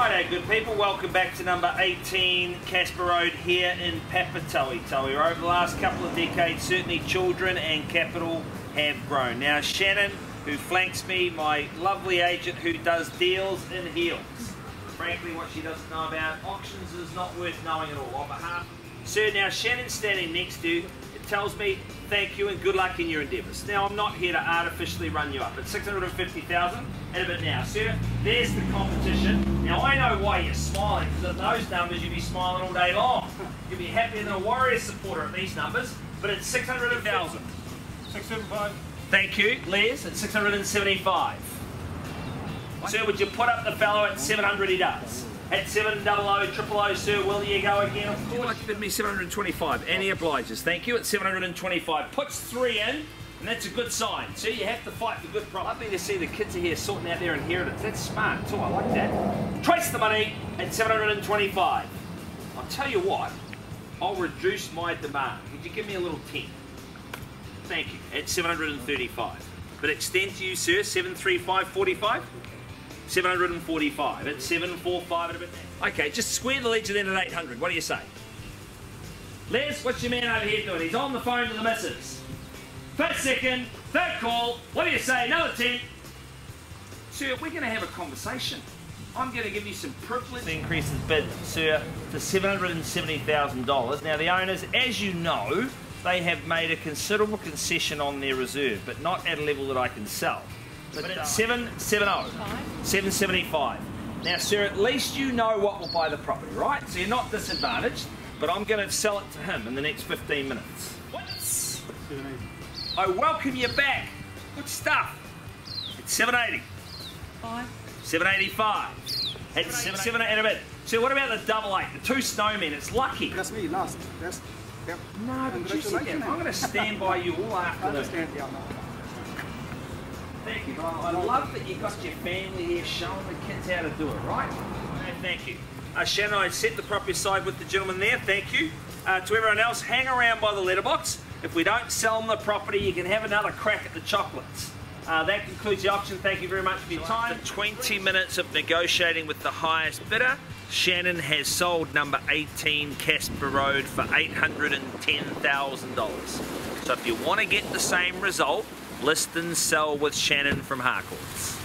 Righto, good people, welcome back to number 18 Casper Road here in Papatoetoe. Over the last couple of decades, certainly children and capital have grown. Now, Shannon, who flanks me, my lovely agent who does deals in heels. Frankly, what she doesn't know about auctions is not worth knowing at all. On behalf, sir, now Shannon's standing next to you. It tells me thank you and good luck in your endeavours. Now, I'm not here to artificially run you up. It's 650,000 and a bit now. Sir, there's the competition. Now, I know why you're smiling, because at those numbers, you'd be smiling all day long. You'd be happier than a Warriors supporter at these numbers, but it's 600,000. 675. Thank you, Les, at 675. Sir, would you put up the fellow at 700 he does? At 700, triple O, sir, will you go again? Of course. You'd like to bid me 725, and he obliges. Thank you, at 725. Puts three in, and that's a good sign. See, you have to fight for good profit. Lovely to see the kids are here sorting out their inheritance. That's smart, too. I like that. Trace the money at 725. I'll tell you what, I'll reduce my demand. Could you give me a little 10? Thank you, at 735. But extend to you, sir, 735.45? 745 at 745 at a bit. Okay, just square the ledger then at 800. What do you say? Les, what's your man over here doing? He's on the phone to the missus. Third second, third call. What do you say? Another 10. Sir, we're going to have a conversation. I'm going to give you some privilege. Increases bid, sir, to $770,000. Now, the owners, as you know, they have made a considerable concession on their reserve, but not at a level that I can sell. But it's 770, 775. Now, sir, at least you know what will buy the property, right? So you're not disadvantaged, but I'm going to sell it to him in the next 15 minutes. What? I welcome you back. Good stuff. It's 780. Five. 785. It's 780 and a bit. So what about the double eight, the two snowmen? It's lucky. That's me last. That's. Yep. No, but you said that. I'm going to stand by you all I afternoon. understand. Yeah. no. Thank you. Well, I love that you got your family here showing the kids how to do it, right? No, thank you. Uh, Shannon, I set the property aside with the gentleman there. Thank you. Uh, to everyone else, hang around by the letterbox. If we don't sell them the property, you can have another crack at the chocolates. Uh, that concludes the auction. Thank you very much for your time. After 20 minutes of negotiating with the highest bidder, Shannon has sold number 18 Casper Road for $810,000. So if you want to get the same result, list and sell with Shannon from Harcourts.